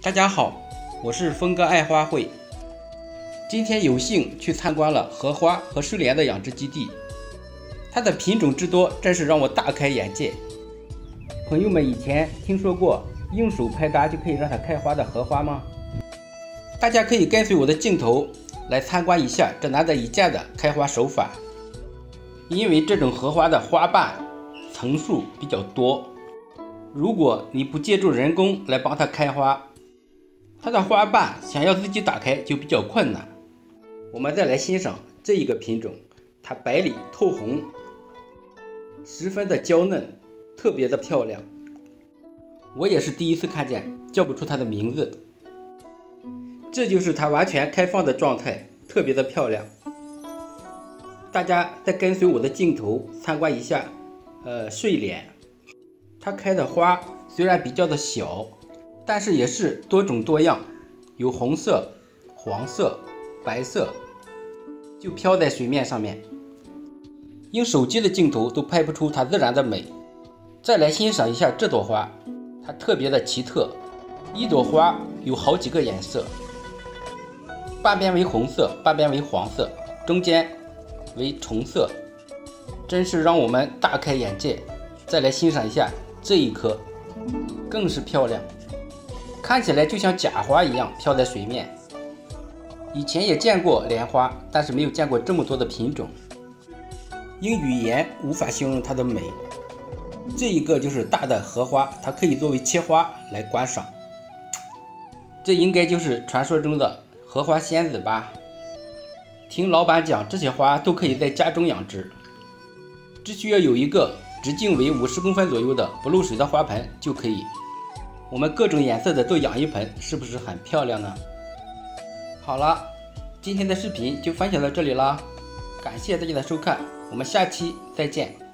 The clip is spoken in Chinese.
大家好，我是峰哥爱花卉。今天有幸去参观了荷花和睡莲的养殖基地，它的品种之多，真是让我大开眼界。朋友们以前听说过用手拍打就可以让它开花的荷花吗？大家可以跟随我的镜头来参观一下这难得一见的开花手法。因为这种荷花的花瓣层数比较多，如果你不借助人工来帮它开花，它的花瓣想要自己打开就比较困难。我们再来欣赏这一个品种，它白里透红，十分的娇嫩，特别的漂亮。我也是第一次看见，叫不出它的名字。这就是它完全开放的状态，特别的漂亮。大家再跟随我的镜头参观一下，呃，睡莲，它开的花虽然比较的小，但是也是多种多样，有红色、黄色、白色，就飘在水面上面，用手机的镜头都拍不出它自然的美。再来欣赏一下这朵花，它特别的奇特，一朵花有好几个颜色，半边为红色，半边为黄色，中间。为重色，真是让我们大开眼界。再来欣赏一下这一颗，更是漂亮，看起来就像假花一样飘在水面。以前也见过莲花，但是没有见过这么多的品种，用语言无法形容它的美。这一个就是大的荷花，它可以作为切花来观赏。这应该就是传说中的荷花仙子吧。听老板讲，这些花都可以在家中养殖，只需要有一个直径为五十公分左右的不漏水的花盆就可以。我们各种颜色的都养一盆，是不是很漂亮呢？好了，今天的视频就分享到这里啦，感谢大家的收看，我们下期再见。